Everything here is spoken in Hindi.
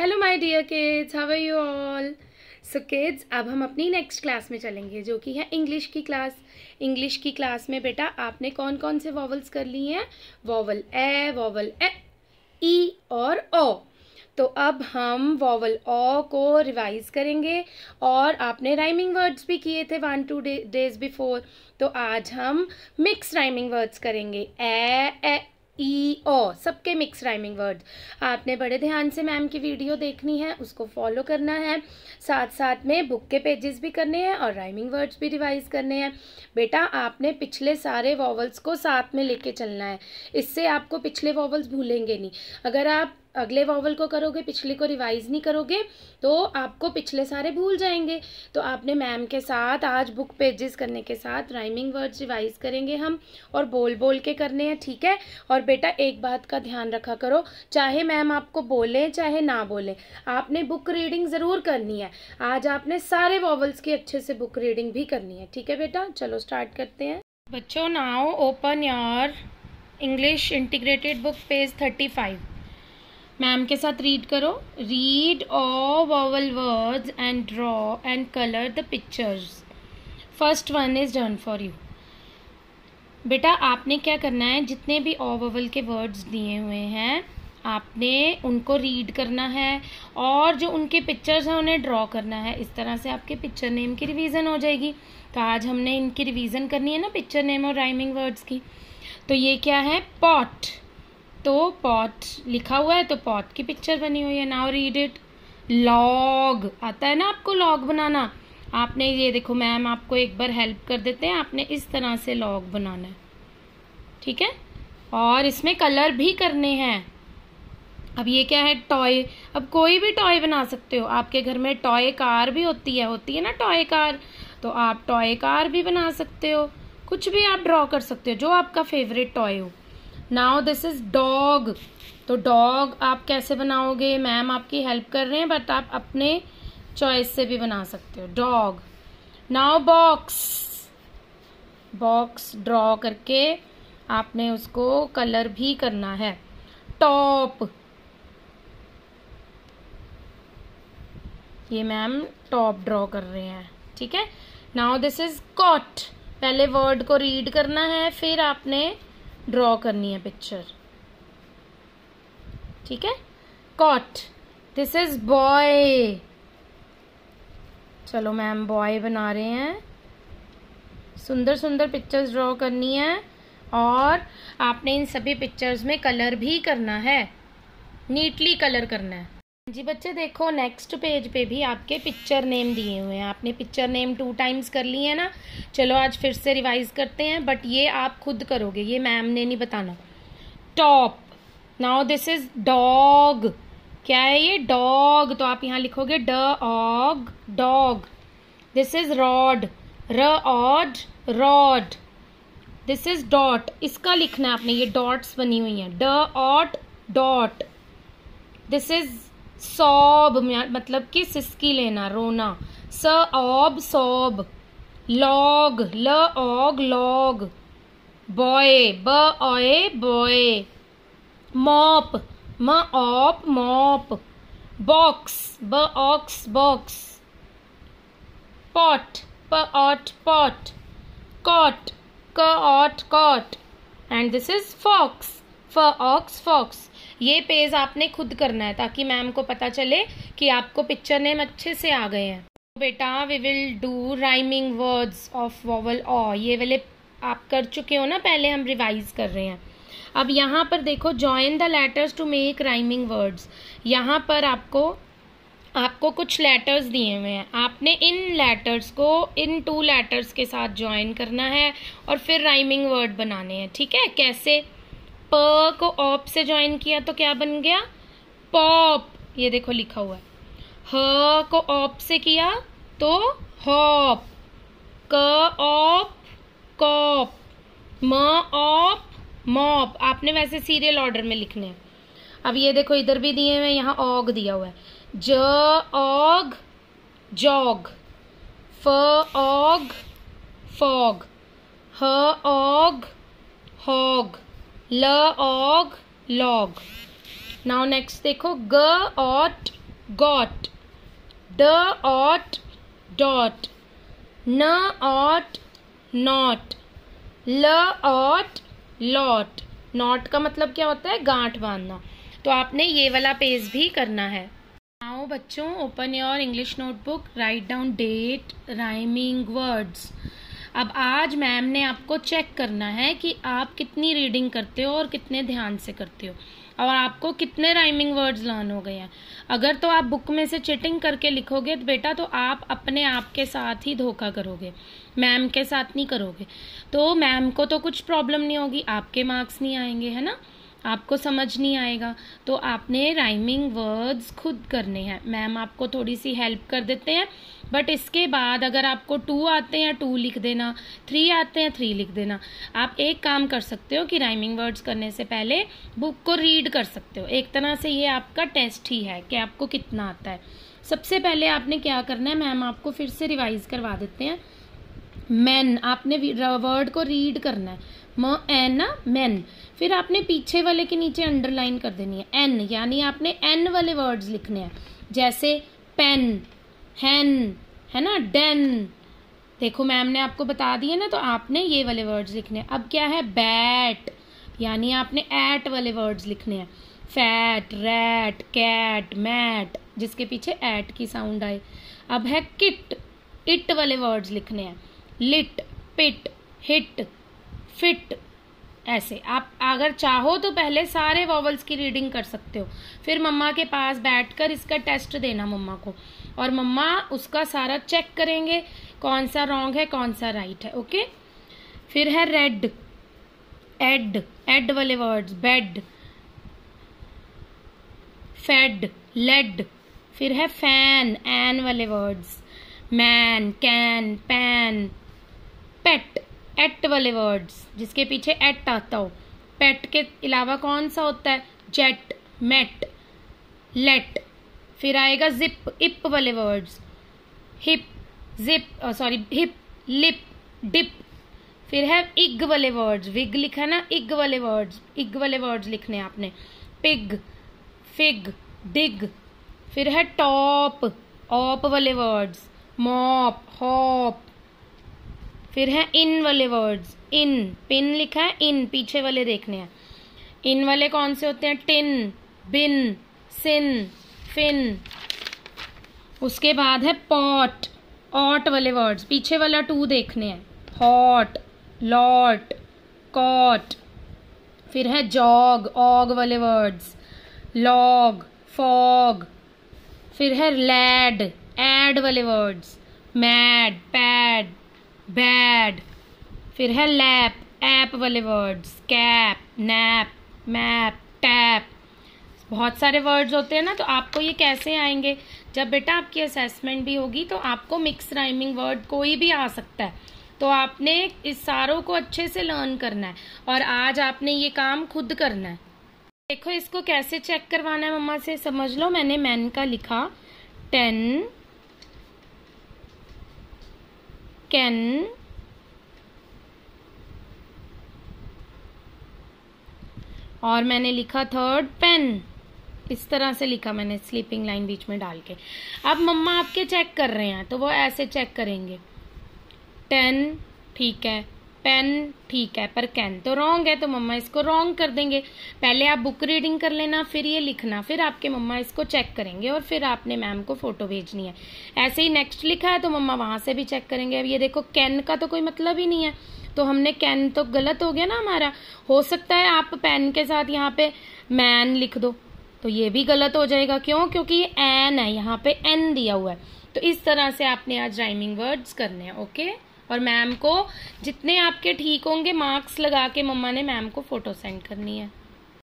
Hello my dear kids how are you all so kids अब हम अपनी नेक्स्ट क्लास में चलेंगे, जो कि है इंग्लिश की क्लास इंग्लिश की क्लास में बेटा आपने कौन कौन से वॉवल्स कर लिए हैं? वॉवल ए वॉवल ए ई और ओ तो अब हम वॉवल ओ को रिवाइज करेंगे और आपने राइमिंग वर्ड्स भी किए थे वन टू डेज़ बिफोर तो आज हम मिक्स राइमिंग वर्ड्स करेंगे. ए ए ई ओ सबके मिक्स राइमिंग वर्ड आपने बड़े ध्यान से मैम की वीडियो देखनी है, उसको फॉलो करना है. साथ साथ में बुक के पेजेस भी करने हैं और राइमिंग वर्ड्स भी रिवाइज करने हैं. बेटा, आपने पिछले सारे वॉवल्स को साथ में लेके चलना है. इससे आपको पिछले वॉवल्स भूलेंगे नहीं. अगर आप अगले वॉवल को करोगे, पिछले को रिवाइज नहीं करोगे तो आपको पिछले सारे भूल जाएँगे। तो आपने मैम के साथ आज बुक पेजेस करने के साथ राइमिंग वर्ड्स रिवाइज करेंगे हम और बोल बोल के करने हैं, ठीक है? और बेटा, एक बात का ध्यान रखा करो, चाहे मैम आपको बोले, चाहे ना बोले, आपने बुक रीडिंग ज़रूर करनी है। आज आपने सारे वॉवल्स की अच्छे से बुक रीडिंग भी करनी है, ठीक है बेटा? चलो स्टार्ट करते हैं। बच्चों now open your English integrated book page thirty five ma'am के साथ रीड करो. Read o vowel words and draw and colour the pictures first one is done for you बेटा, आपने क्या करना है? जितने भी ऑ वॉवल के वर्ड्स दिए हुए हैं, आपने उनको रीड करना है और जो उनके पिक्चर्स हैं, उन्हें ड्रॉ करना है. इस तरह से आपके पिक्चर नेम की रिवीजन हो जाएगी. तो आज हमने इनकी रिवीजन करनी है ना पिक्चर नेम और राइमिंग वर्ड्स की. तो ये क्या है? पॉट तो पॉट लिखा हुआ है तो पॉट की पिक्चर बनी हुई है। नाउ रीड इट लॉग आता है ना आपको लॉग बनाना? आपने ये देखो मैम आपको एक बार हेल्प कर देते हैं, आपने इस तरह से लॉग बनाना है। ठीक है? और इसमें कलर भी करने हैं। अब ये क्या है? टॉय अब कोई भी टॉय बना सकते हो। आपके घर में टॉय कार भी होती है होती है ना टॉय कार तो आप टॉय कार भी बना सकते हो। कुछ भी आप ड्रॉ कर सकते हो, जो आपका फेवरेट टॉय हो। नाउ दिस इज़ डॉग तो डॉग आप कैसे बनाओगे? मैम आपकी हेल्प कर रहे हैं बट आप अपने चॉइस से भी बना सकते हो। Dog now box box draw करके आपने उसको कलर भी करना है। टॉप ये मैम टॉप ड्रॉ कर रहे हैं, ठीक है? नाउ दिस इज़ कॉट पहले वर्ड को रीड करना है, फिर आपने ड्रॉ करनी है पिक्चर। ठीक है? कॉट दिस इज़ बॉय चलो मैम बॉय बना रहे हैं। सुंदर सुंदर पिक्चर्स ड्रॉ करनी है और आपने इन सभी पिक्चर्स में कलर भी करना है। नीटली कलर करना है। जी बच्चे, देखो नेक्स्ट पेज पे भी आपके पिक्चर नेम दिए हुए हैं। आपने पिक्चर नेम टू टाइम्स कर लिए हैं ना? चलो, आज फिर से रिवाइज करते हैं बट ये आप खुद करोगे, ये मैम ने नहीं बताना। Top now this is dog क्या है ये? डॉग तो आप यहाँ लिखोगे, d og, dog. This is rod r od rod this is dot इसका लिखना है आपने, ये डॉट्स बनी हुई हैं। D ot, dot. This is sob मतलब कि सिस्की लेना? रोना। S ob sob. Log. L og log. Boy. B oy boy. Mop. M op mop. Box. B ox box. Pot. P ot pot. Cot. C ot cot. And this is fox ox fox ये पेज आपने खुद करना है ताकि मैम को पता चले कि आपको पिक्चर नेम अच्छे से आ गए हैं। बेटा we will do rhyming words of vowel o ये वाले आप कर चुके हो ना, पहले हम रिवाइज कर रहे हैं। अब यहाँ पर देखो join the letters to make rhyming words यहाँ पर आपको आपको कुछ लेटर्स दिए हुए हैं। आपने इन लेटर्स को, इन टू लेटर्स के साथ ज्वाइन करना है और फिर राइमिंग वर्ड बनाने हैं, ठीक है? कैसे? प को ऑप से ज्वाइन किया तो क्या बन गया? पॉप ये देखो लिखा हुआ है। ह को ऑप से किया तो hop c op cop m op mop आपने वैसे सीरियल ऑर्डर में लिखने हैं। अब ये देखो, इधर भी दिए हुए यहाँ ऑग दिया हुआ है। J og jog f og fog h og hog l og log. Now next देखो, g ot got. D ot dot. N ot not. L ot lot. Not का मतलब क्या होता है? गांठ बांधना। तो आपने ये वाला पेज भी करना है। आओ बच्चों open your English notebook write down date rhyming words अब आज मैम ने आपको चेक करना है कि आप कितनी रीडिंग करते हो और कितने ध्यान से करते हो। और आपको कितने राइमिंग वर्ड्स लर्न हो गए हैं। अगर तो आप बुक में से चिटिंग करके लिखोगे तो बेटा तो आप अपने आप के साथ ही धोखा करोगे। मैम के साथ नहीं करोगे। तो मैम को तो कुछ प्रॉब्लम नहीं होगी। आपके मार्क्स नहीं आएँगे, है ना? आपको समझ नहीं आएगा। तो आपने राइमिंग वर्ड्स खुद करने हैं। मैम आपको थोड़ी सी हेल्प कर देते हैं। बट इसके बाद अगर आपको टू आते हैं टू लिख देना थ्री आते हैं थ्री लिख देना, आप एक काम कर सकते हो कि राइमिंग वर्ड्स करने से पहले बुक को रीड कर सकते हो। एक तरह से ये आपका टेस्ट ही है कि आपको कितना आता है। सबसे पहले आपने क्या करना है मैम आपको फिर से रिवाइज करवा देते हैं। मैन आपने वर्ड को रीड करना है। म एन मैन फिर आपने पीछे वाले के नीचे अंडरलाइन कर देनी है। एन यानी आपने एन वाले वर्ड्स लिखने हैं। जैसे पेन हैन है ना डेन देखो मैम ने आपको बता दिया ना तो आपने ये वाले वर्ड्स लिखने हैं। अब क्या है? बैट यानी आपने एट वाले वर्ड्स लिखने हैं। फैट रैट कैट मैट जिसके पीछे एट की साउंड आए अब है किट इट वाले वर्ड्स लिखने हैं। लिट पिट हिट फिट ऐसे। आप अगर चाहो तो पहले सारे वॉवल्स की रीडिंग कर सकते हो। फिर मम्मा के पास बैठकर इसका टेस्ट देना मम्मा को। और मम्मा उसका सारा चेक करेंगे, कौन सा रॉन्ग है, कौन सा राइट है ओके फिर है रेड एड एड वाले वर्ड्स बेड फेड लेड फिर है फ़ैन एन वाले words man can pan pet et वाले वर्ड्स जिसके पीछे एट आता हो। पेट के अलावा कौन सा होता है? जेट मेट लेट फिर आएगा जिप इप वाले words hip zip sorry hip lip dip फिर है इग वाले वर्ड्स विग लिखा है ना इग वाले वर्ड्स इग वाले वर्ड्स लिखने आपने. पिग फिग डिग फिर है टॉप ऑप वाले वर्ड्स मॉप हॉप फिर है इन वाले वर्ड्स इन पिन लिखा है इन पीछे वाले देखने हैं. इन वाले कौन से होते हैं? Tin bin sin fin. उसके बाद है पॉट। ऑट वाले वर्ड्स पीछे वाला टू देखने हैं। Hot, lot, cot. फिर है जॉग, ऑग वाले वर्ड्स लॉग, फॉग। फिर है लैड एड वाले वर्ड्स मैड, पैड, बैड। फिर है लैप, ऐप वाले words cap, nap, map, tap. बहुत सारे वर्ड्स होते हैं ना तो आपको ये कैसे आएँगे? जब बेटा आपकी असेसमेंट भी होगी तो आपको मिक्स राइमिंग वर्ड कोई भी आ सकता है। तो आपने इस सारों को अच्छे से लर्न करना है, और आज आपने ये काम खुद करना है। देखो, इसको कैसे चेक करवाना है मम्मा से, समझ लो, मैंने मैन का लिखा टेन कैन और मैंने लिखा थर्ड पेन इस तरह से लिखा मैंने स्लीपिंग लाइन बीच में डाल के। अब मम्मा आपके चेक कर रहे हैं तो वो ऐसे चेक करेंगे। टेन ठीक है। पेन ठीक है, पर कैन तो रॉन्ग है तो मम्मा इसको रॉन्ग कर देंगे। पहले आप बुक रीडिंग कर लेना, फिर ये लिखना, फिर आपके मम्मा इसको चेक करेंगे, और फिर आपने मैम को फ़ोटो भेजनी है। ऐसे ही नेक्स्ट लिखा है तो मम्मा वहाँ से भी चेक करेंगे। अब ये देखो कैन का तो कोई मतलब ही नहीं है। तो हमने कैन तो गलत हो गया ना हमारा। हो सकता है आप पेन के साथ यहाँ पे मैन लिख दो। तो ये भी गलत हो जाएगा। क्यों? क्योंकि ये एन है, यहाँ पे एन दिया हुआ है। तो इस तरह से आपने आज राइमिंग वर्ड्स करने हैं ओके और मैम को जितने आपके ठीक होंगे मार्क्स लगा के मम्मा ने मैम को फ़ोटो सेंड करनी है।